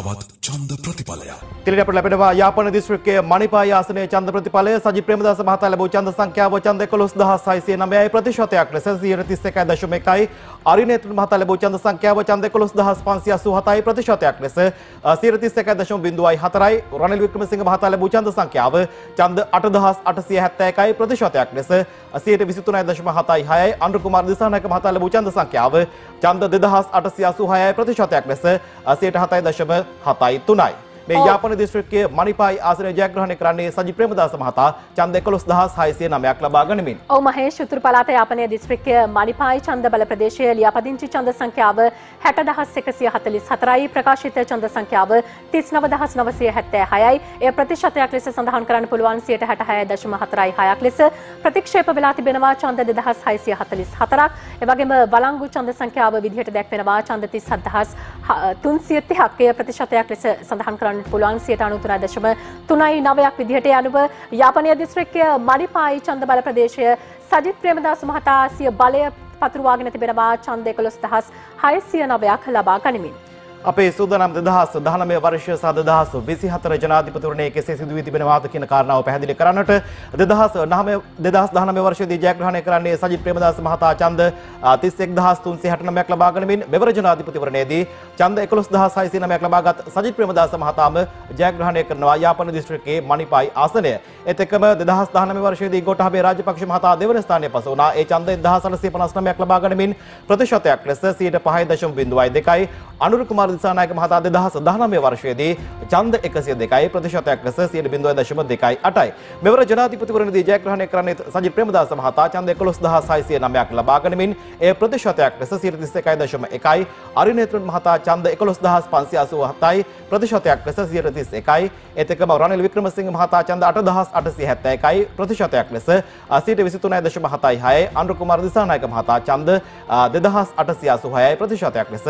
තවත් චන්ද ප්‍රතිඵලයක්. තිලිට අපට ලැබෙනවා යාපන දිස්ත්‍රික්කයේ මණිපාය ආසනයේ ඡන්ද ප්‍රතිඵලය. සජිත් ප්‍රේමදාස මහතා ලැබූ ඡන්ද සංඛ්‍යාව ඡන්ද 11609යි ප්‍රතිශතයක් ලෙස 31.1යි අරිනේත්‍ර මහතා ලැබූ ඡන්ද සංඛ්‍යාව ඡන්ද 11587යි ප්‍රතිශතයක් ලෙස 31.04යි රනිල් වික්‍රමසිංහ මහතා ලැබූ ඡන්ද සංඛ්‍යාව ඡන්ද 8871යි ප්‍රතිශතයක් ලෙස 123.76යි අනුර කුමාර දිසානායක මහතා ලැබූ ඡන්ද සංඛ්‍යාව ඡන්ද 2886යි ප්‍රතිශතයක් ලෙස 7.73යි මේ යාපන දිස්ත්‍රික්කයේ මණිපායි ආසනය ජයග්‍රහණය කරන්නේ සජි ප්‍රේමදාස මහතා ඡන්ද 11609ක් ලබා ගනිමින්. ඔව් මහේෂ් උතුරු පළාත යාපනයේ දිස්ත්‍රික්කය මණිපායි ඡන්ද බල ප්‍රදේශයේ ලියාපදිංචි ඡන්ද සංඛ්‍යාව 60144යි ප්‍රකාශිත ඡන්ද සංඛ්‍යාව 39976යි. එය ප්‍රතිශතයක් ලෙස සඳහන් කරන්න පුළුවන් 66.46ක් ලෙස ප්‍රතික්ෂේප වෙලා තිබෙනවා ඡන්ද 2644ක්. එවැගේම වළංගු ඡන්ද සංඛ්‍යාව විදිහට දැක්වෙනවා ඡන්ද 37330ක්. එය ප්‍රතිශතයක් ලෙස සඳහන් කරන්න කරන්නට පුළුවන් සියට අනුතුරා දශම තුනයි නවයක් විදිහට යනුව යාපනය දිස්ත්‍රික්කය මඩිපායි චන්ද බල ප්‍රදේශය සජිත් ප්‍රේමදාස මහතා සිය බලය පතුරවාගෙන තිබෙනවා ඡන්ද 11609ක් ලබා ගනිමින්. අපේ සූදානම් 2019 වර්ෂය සහ 2024 ජනාධිපතිවරණයේ කෙසේ සිදු වී තිබෙනවාද කියන කාරණාව පැහැදිලි කරන්නට 2009 2019 වර්ෂයේදී ජයග්‍රහණය කරන්නේ සජිත් ප්‍රේමදාස මහතා ඡන්ද 31369ක් ලබා ගනිමින් මෙවර ජනාධිපතිවරණයේදී ඡන්ද 11609ක් ලබාගත් සජිත් ප්‍රේමදාස මහතාම ජයග්‍රහණය කරනවා යාපන දිස්ත්‍රික්කයේ මණිපායි ආසනය. එත් එක්කම 2019 වර්ෂයේදී ගෝඨාභය රාජපක්ෂ මහතා දෙවන ස්ථානයේ පස වුණා. ඒ ඡන්ද 1859ක් ලබා ගනිමින් ප්‍රතිශතයක් ලෙස 5.02යි අනුර කුමාර දිසානායක මහතා 2019 වර්ෂයේදී ඡන්ද 102යි ප්‍රතිශතයක් ලෙස 0.28යි. මෙවර ජනාධිපතිවරණයේදී ජයග්‍රහණය කරන්නේ සජිත් ප්‍රේමදාස මහතා ඡන්ද 11609ක් ලබා ගනිමින් එය ප්‍රතිශතයක් ලෙස 31.1යි. අරිනේත්‍රන් මහතා ඡන්ද 11587යි ප්‍රතිශතයක් ලෙස 131යි. ඒත් එක්කම රනිල් වික්‍රමසිංහ මහතා ඡන්ද 8871යි ප්‍රතිශතයක් ලෙස 123.76යි. අනුර කුමාර දිසානායක මහතා ඡන්ද 2886යි ප්‍රතිශතයක් ලෙස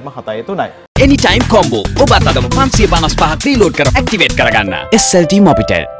107.73යි. Anytime combo ඔබත් අදම පන්සිය පනස් පහක් රීලෝඩ් කර ඇක්ටිවේට් කරගන්න SLT මොබිටෙල්